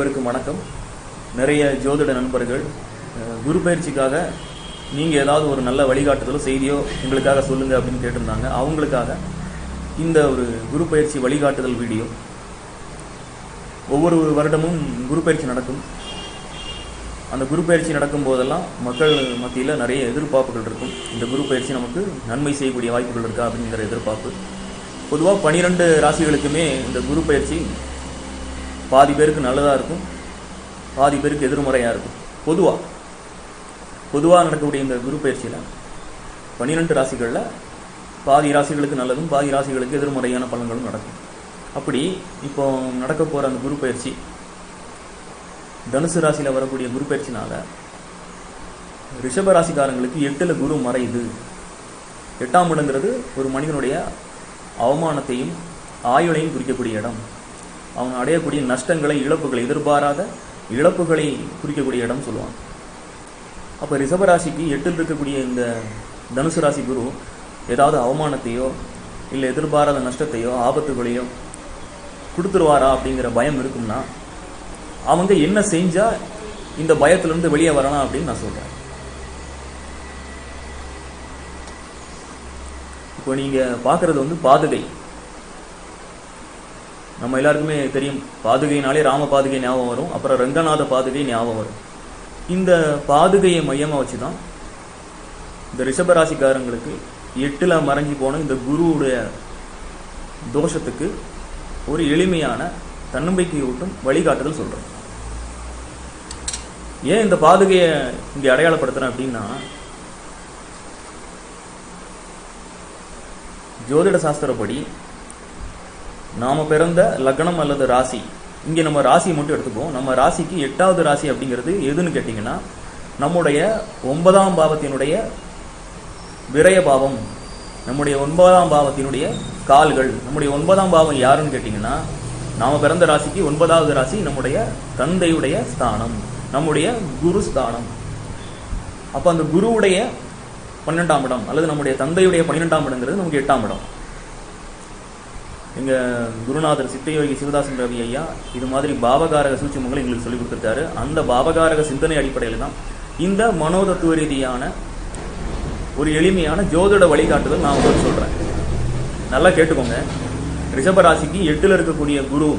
வணக்கம். நிறைய ஜோதிட நண்பர்கள் குரு பயிற்சிக்காக நீங்கள் ஏதாவது ஒரு நல்ல வழிகாட்டுதலோ செய்தியோ எங்களுக்காக சொல்லுங்க அப்படின்னு கேட்டிருந்தாங்க. அவங்களுக்காக இந்த ஒரு குரு பயிற்சி வழிகாட்டுதல் வீடியோ. ஒவ்வொரு வருடமும் குரு பயிற்சி நடக்கும். அந்த குரு பயிற்சி நடக்கும் போதெல்லாம் மக்கள் மத்தியில் நிறைய எதிர்பார்ப்புகள் இருக்கும். இந்த குரு பயிற்சி நமக்கு நன்மை செய்யக்கூடிய வாய்ப்புகள் இருக்கா அப்படிங்கிற எதிர்பார்ப்பு. பொதுவாக பனிரெண்டு ராசிகளுக்குமே இந்த குரு பயிற்சி பாதி பேருக்கு நல்லதாக இருக்கும் பாதி பேருக்கு எதிர்மறையாக இருக்கும். பொதுவாக பொதுவாக நடக்கக்கூடிய இந்த குரு பயிற்சியில் பன்னிரெண்டு ராசிகளில் பாதி ராசிகளுக்கு நல்லதும் பாதி ராசிகளுக்கு எதிர்மறையான பலன்களும் நடக்கும். அப்படி இப்போ நடக்க போகிற அந்த குரு பயிற்சி தனுசு ராசியில் வரக்கூடிய குரு பயிற்சினால் ரிஷப ராசிக்காரங்களுக்கு எட்டில் குரு மறையுது. எட்டாம் இடங்கிறது ஒரு மனிதனுடைய அவமானத்தையும் ஆயுளையும் குறிக்கக்கூடிய இடம். அவன் அடையக்கூடிய நஷ்டங்களை இழப்புகளை எதிர்பாராத இழப்புகளை குறிக்கக்கூடிய இடம் சொல்லுவான். அப்போ ரிஷபராசிக்கு எட்டில் இருக்கக்கூடிய இந்த தனுசு ராசி குரு ஏதாவது அவமானத்தையோ இல்லை எதிர்பாராத நஷ்டத்தையோ ஆபத்துகளையோ கொடுத்துருவாரா அப்படிங்கிற பயம் இருக்கும்னா அவங்க என்ன செஞ்சா இந்த பயத்திலிருந்து வெளியே வரலாம் அப்படின்னு நான் சொல்கிறேன் இப்போ நீங்கள் பார்க்குறது வந்து பாதுகை. நம்ம எல்லாருக்குமே தெரியும் பாதுகைனாலே ராம பாதுகை ஞாபகம் வரும் அப்புறம் ரங்கநாத பாதுகை ஞாபகம் வரும். இந்த பாதுகையை மையமாக வச்சு தான் இந்த ரிஷபராசிக்காரங்களுக்கு எட்டில் மறைஞ்சி போன இந்த குருவுடைய தோஷத்துக்கு ஒரு எளிமையான தன்னம்பிக்கை ஊட்டும் வழிகாட்டுதல் சொல்கிறோம் ஏன் இந்த பாதுகையை இங்கே அடையாளப்படுத்துகிறேன் அப்படின்னா ஜோதிட சாஸ்திரப்படி நாம பிறந்த லக்னம் அல்லது ராசி இங்க நம்ம ராசி மட்டும் எடுத்துப்போம் நம்ம ராசிக்கு எட்டாவது ராசி அப்படிங்கிறது எதுன்னு கேட்டீங்கன்னா நம்முடைய ஒன்பதாம் பாவத்தினுடைய விரய பாவம் நம்முடைய ஒன்பதாம் பாவத்தினுடைய கால்கள் நம்முடைய ஒன்பதாம் பாவம் யாருன்னு கேட்டீங்கன்னா நாம பிறந்த ராசிக்கு ஒன்பதாவது ராசி நம்முடைய தந்தையுடைய ஸ்தானம் நம்முடைய குரு ஸ்தானம். அப்ப அந்த குருவுடைய பன்னெண்டாம் இடம் அல்லது நம்முடைய தந்தையுடைய பன்னிரெண்டாம் இடங்கிறது நமக்கு எட்டாம் இடம். எங்கள் குருநாதர் சித்தயோகி சிவதாசன் ரவி ஐயா இது மாதிரி பாவகாரக சூட்சமங்களை எங்களுக்கு சொல்லிக் கொடுத்துருக்காரு. அந்த பாவகாரக சிந்தனை அடிப்படையில் தான் இந்த மனோதத்துவ ரீதியான ஒரு எளிமையான ஜோதிட வழிகாட்டுதல் நான் உங்களுக்கு சொல்கிறேன் நல்லா கேட்டுக்கோங்க. ரிஷபராசிக்கு எட்டில் இருக்கக்கூடிய குரு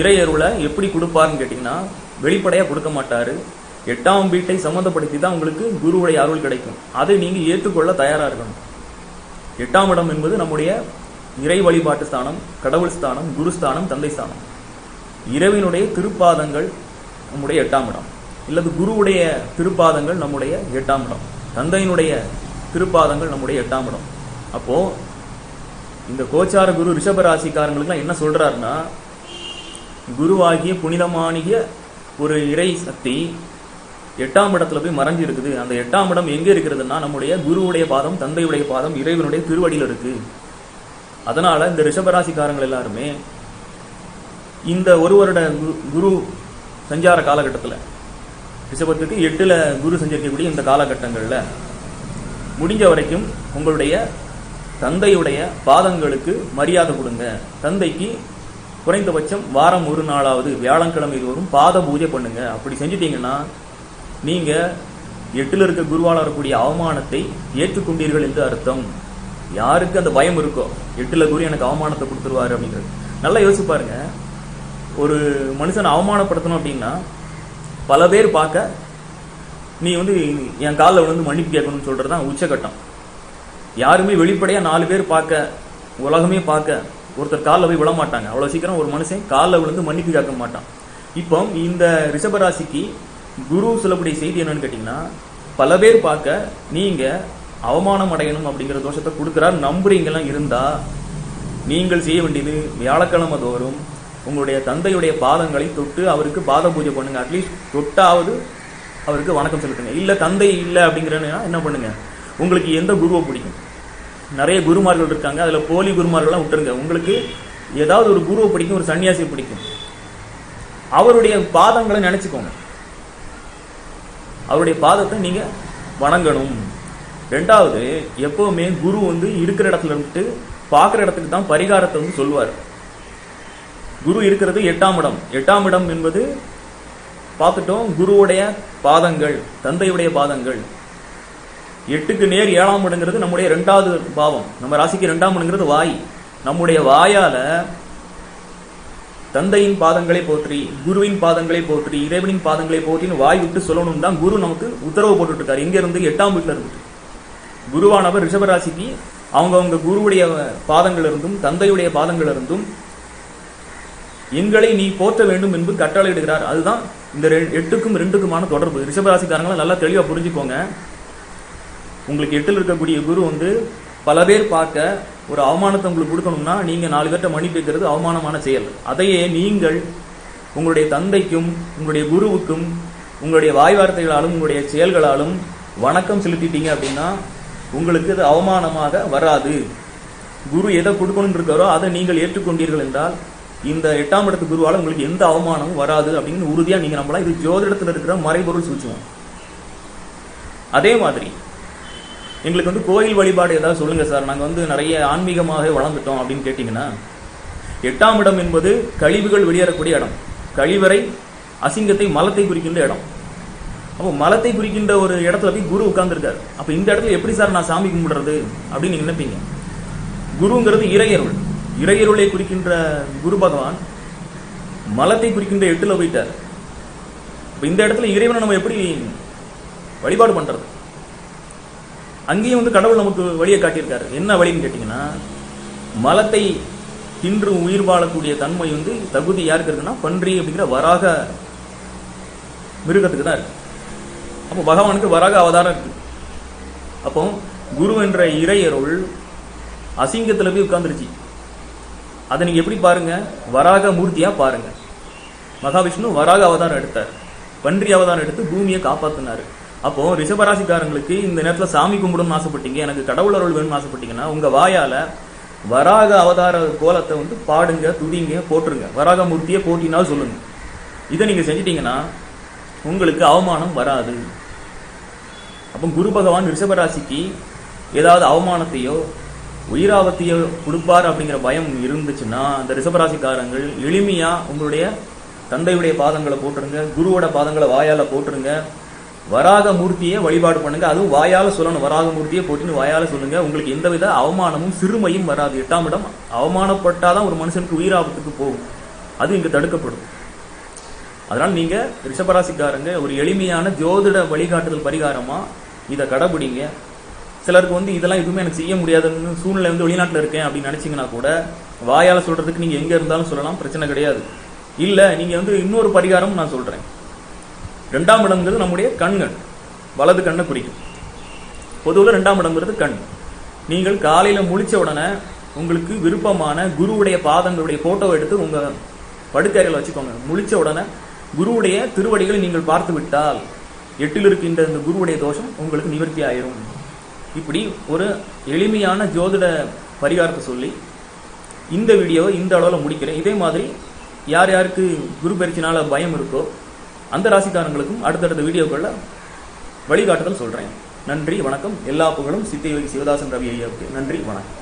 இறையருளை எப்படி கொடுப்பாருன்னு கேட்டிங்கன்னா வெளிப்படையாக கொடுக்க மாட்டார். எட்டாம் வீட்டை சம்மந்தப்படுத்தி தான் உங்களுக்கு குருவுடைய அருள் கிடைக்கும். அதை நீங்கள் ஏற்றுக்கொள்ள தயாராக இருக்கணும். எட்டாம் இடம் என்பது நம்முடைய இறை வழிபாட்டு ஸ்தானம் கடவுள் ஸ்தானம் குருஸ்தானம் தந்தை ஸ்தானம். இரவினுடைய திருப்பாதங்கள் நம்முடைய எட்டாம் இடம். இல்லது குருவுடைய திருப்பாதங்கள் நம்முடைய எட்டாம் இடம். தந்தையினுடைய திருப்பாதங்கள் நம்முடைய எட்டாம் இடம். அப்போ இந்த கோச்சார குரு ரிஷபராசிக்காரங்களுக்குலாம் என்ன சொல்றாருன்னா குருவாகிய புனிதமானிய ஒரு இறை சக்தி எட்டாம் இடத்துல போய் மறைஞ்சு இருக்குது. அந்த எட்டாம் இடம் எங்கே இருக்கிறதுன்னா நம்முடைய குருவுடைய பாதம் தந்தையுடைய பாதம் இறைவனுடைய திருவடியில் இருக்குது அதனால இந்த ரிஷபராசிக்காரங்கள் எல்லாருமே இந்த ஒரு வருட குரு- குரு சஞ்சார காலகட்டத்தில் ரிஷபத்துக்கு எட்டுல குரு சஞ்சரிக்கக்கூடிய இந்த காலகட்டங்களில் முடிஞ்ச வரைக்கும் உங்களுடைய தந்தையுடைய பாதங்களுக்கு மரியாதை கொடுங்க. தந்தைக்கு குறைந்தபட்சம் வாரம் ஒரு நாளாவது வியாழக்கிழமை தோறும் பாத பூஜை பண்ணுங்க. அப்படி செஞ்சிட்டீங்கன்னா நீங்க எட்டுல இருக்க குருவால் வரக்கூடிய அவமானத்தை ஏற்றுக்கொண்டீர்கள் என்று அர்த்தம். யாருக்கு அந்த பயம் இருக்கோ? எட்டுல குரு எனக்கு அவமானத்தை கொடுத்துருவாரு அப்படின்றது. நல்லா யோசிச்சு பாருங்க. ஒரு மனுஷனை அவமானப்படுத்தணும் அப்படின்னா பல பேர் பார்க்க நீ வந்து என் காலில் விழுந்து மன்னிப்பு கேட்கணும்னு சொல்றது தான் உச்சகட்டம். யாருமே வெளிப்படையா நாலு பேர் பார்க்க உலகமே பார்க்க ஒருத்தர் காலில் போய் விழ மாட்டாங்க சீக்கிரம் ஒரு மனுஷன் காலில் விழுந்து மன்னிப்பு கேட்க மாட்டான். இப்போ இந்த ரிஷபராசிக்கு குரு சொல்லக்கூடிய செய்தி என்னன்னு கேட்டிங்கன்னா பல பேர் பார்க்க நீங்கள் அவமானம் அடையணும் அப்படிங்கிற தோஷத்தை கொடுக்குறார். நம்புறீங்கலாம் இருந்தா நீங்கள் செய்ய வேண்டியது வியாழக்கிழமை தோறும் உங்களுடைய தந்தையுடைய பாதங்களை தொட்டு அவருக்கு பாத பூஜை பண்ணுங்க. அட்லீஸ்ட் தொட்டாவது அவருக்கு வணக்கம் செலுத்துங்க. இல்லை தந்தை இல்லை அப்படிங்கிறனா என்ன பண்ணுங்க? உங்களுக்கு எந்த குருவை பிடிக்கும்? நிறைய குருமார்கள் இருக்காங்க. அதில் போலி குருமார்கள்லாம் விட்டுருங்க. உங்களுக்கு ஏதாவது ஒரு குருவை பிடிக்கும் ஒரு சன்னியாசியை பிடிக்கும். அவருடைய பாதங்களை நினைச்சுக்கோங்க. அவருடைய பாதத்தை நீங்கள் வணங்கணும். ரெண்டாவது எப்பவுமே குரு வந்து இருக்கிற இடத்துல இருந்துட்டு பார்க்குற இடத்துக்கு தான் பரிகாரத்தை வந்து சொல்லுவார். குரு இருக்கிறது எட்டாம் இடம். எட்டாம் இடம் என்பது பார்த்துட்டோம் குருவுடைய பாதங்கள் தந்தையுடைய பாதங்கள். எட்டுக்கு நேர் ஏழாம் இடங்கிறது நம்முடைய ரெண்டாவது பாவம். நம்ம ராசிக்கு ரெண்டாம் இடங்கிறது வாய். நம்முடைய வாயால தந்தையின் பாதங்களை போற்றி குருவின் பாதங்களை போற்றி இறைவனின் பாதங்களை போற்றின்னு வாய் விட்டு சொல்லணும் தான் குரு நமக்கு உத்தரவு போட்டுட்டு இருக்காரு. இங்க இருந்து எட்டாம் வீட்டுல இருந்துட்டு குருவானவர் ரிஷபராசிக்கு அவங்கவுங்க குருவுடைய பாதங்கள் இருந்தும் தந்தையுடைய பாதங்களிலிருந்தும் எங்களை நீ போற்ற வேண்டும் என்று கட்டளையிடுகிறார். அதுதான் இந்த ரெ- எட்டுக்கும் ரெண்டுக்குமான தொடர்பு. ரிஷபராசிக்காரங்களை நல்லா தெளிவாக புரிஞ்சுக்கோங்க. உங்களுக்கு எட்டில் இருக்கக்கூடிய குரு வந்து பல பேர் பார்க்க ஒரு அவமானத்தை உங்களுக்கு கொடுக்கணும்னா நீங்கள் நாலு பேர்ட்ட மன்னிப்புக்கிறது அவமானமான செயல். அதையே நீங்கள் உங்களுடைய தந்தைக்கும் உங்களுடைய குருவுக்கும் உங்களுடைய வாய் வார்த்தைகளாலும் உங்களுடைய செயல்களாலும் வணக்கம் செலுத்திட்டீங்க அப்படின்னா உங்களுக்கு அது அவமானமாக வராது. குரு எதை கொடுக்கணும்னு இருக்காரோ அதை நீங்கள் ஏற்றுக்கொண்டீர்கள் என்றால் இந்த எட்டாம் இடத்து குருவால் உங்களுக்கு எந்த அவமானமும் வராது அப்படின்னு உறுதியாக நீங்க நம்பலாம். இது ஜோதிடத்தில் இருக்கிற மறைபொருள் சூட்சுமம். அதே மாதிரி எங்களுக்கு வந்து கோயில் வழிபாடு ஏதாவது சொல்லுங்க சார். நாங்கள் வந்து நிறைய ஆன்மீகமாக வளர்ந்துட்டோம் அப்படின்னு கேட்டிங்கன்னா எட்டாம் இடம் என்பது கழிவுகள் வெளியேறக்கூடிய இடம். கழிவறை அசிங்கத்தை மலத்தை குறிக்கின்ற இடம். அப்போ மலத்தை குறிக்கின்ற ஒரு இடத்துல போய் குரு உட்கார்ந்துருக்காரு. அப்ப இந்த இடத்துல எப்படி சார் நான் சாமி கும்பிடுறது அப்படின்னு நீங்க நினைப்பீங்க? குருங்கிறது இறையருள். இறையருளை குறிக்கின்ற குரு பகவான் மலத்தை குறிக்கின்ற எட்டுல போயிட்டார். இப்போ இந்த இடத்துல இறைவனை நம்ம எப்படி வழிபாடு பண்றது? அங்கேயும் வந்து கடவுள் நமக்கு வழியை காட்டியிருக்காரு. என்ன வழின்னு கேட்டீங்கன்னா மலத்தை தின்று உயிர் வாழக்கூடிய தன்மை வந்து தகுதி யாருக்கு இருக்குன்னா பன்றி அப்படிங்கிற வராக மிருகத்துக்கு தான் இருக்கு. அப்போ பகவானுக்கு வராக அவதாரம் இருக்கு. அப்போ குரு என்ற இறையருள் அசிங்கத்தில் போய் உட்கார்ந்துருச்சு. அதை நீங்கள் எப்படி பாருங்க? வராக மூர்த்தியாக பாருங்க. மகாவிஷ்ணு வராக அவதாரம் எடுத்தார். பன்றி அவதாரம் எடுத்து பூமியை காப்பாற்றினார் அப்போ ரிஷபராசிக்காரங்களுக்கு இந்த நேரத்தில் சாமி கும்பிடணும்னு ஆசைப்பட்டீங்க எனக்கு கடவுள் அருள் வேணும்னு ஆசைப்பட்டீங்கன்னா உங்க வாயால வராக அவதார கோலத்தை வந்து பாடுங்க துதிங்க போட்டுருங்க. வராக மூர்த்தியை போட்டினாலும் சொல்லுங்க. இதை நீங்க செஞ்சிட்டீங்கன்னா உங்களுக்கு அவமானம் வராது. அப்போ குரு பகவான் ரிஷபராசிக்கு ஏதாவது அவமானத்தையோ உயிராபத்தையோ கொடுப்பார் அப்படிங்கிற பயம் இருந்துச்சுன்னா அந்த ரிஷபராசிக்காரங்கள் எளிமையா உங்களுடைய தந்தையுடைய பாதங்களை போட்டுருங்க குருவோட பாதங்களை வாயால போட்டுருங்க. வராக மூர்த்தியை வழிபாடு பண்ணுங்க. அதுவும் வாயால சொல்லணும். வராக மூர்த்தியை போட்டுன்னு வாயால சொல்லுங்க. உங்களுக்கு எந்தவித அவமானமும் சிறுமையும் வராது. எட்டாம் இடம் அவமானப்பட்டாதான் ஒரு மனுஷனுக்கு உயிராபத்துக்கு போகும். அது இங்க தடுக்கப்படும். அதனால் நீங்க ரிஷபராசிக்காரங்க ஒரு எளிமையான ஜோதிட வழிகாட்டுதல் பரிகாரமா இதை கடைபிடிங்க. சிலருக்கு வந்து இதெல்லாம் எதுவுமே எனக்கு செய்ய முடியாதுன்னு சூழ்நிலை வந்து வெளிநாட்டில் இருக்கேன் அப்படின்னு நினைச்சீங்கன்னா கூட வாயால் சொல்றதுக்கு நீங்க எங்க இருந்தாலும் சொல்லலாம் பிரச்சனை கிடையாது. இல்லை நீங்க வந்து இன்னொரு பரிகாரம் நான் சொல்றேன். ரெண்டாம் இடம்ங்கிறது நம்முடைய கண்கள். வலது கண்ணை குறிக்கும். பொதுவில் ரெண்டாம் இடம்ங்கிறது கண். நீங்கள் காலையில் முழிச்ச உடனே உங்களுக்கு விருப்பமான குருவுடைய பாதங்களுடைய ஃபோட்டோவை எடுத்து உங்கள் படுக்கறையில் வச்சுக்கோங்க. முழிச்ச உடனே குருவுடைய திருவடிகளை நீங்கள் பார்த்து விட்டால் எட்டில் இருக்கின்ற இந்த குருவுடைய தோஷம் உங்களுக்கு நிவர்த்தி ஆயிரும். இப்படி ஒரு எளிமையான ஜோதிட பரிகாரத்தை சொல்லி இந்த வீடியோவை இந்த அளவில் முடிக்கிறேன். இதே மாதிரி யார் யாருக்கு குரு பயிற்சினால் பயம் இருக்கோ அந்த ராசிக்காரங்களுக்கும் அடுத்தடுத்த வீடியோக்களில் வழிகாட்டுதல் சொல்கிறேன் நன்றி வணக்கம். எல்லா புகழும் சித்தியோகி சிவதாசன் ரவி ஐயாவுக்கு. நன்றி வணக்கம்.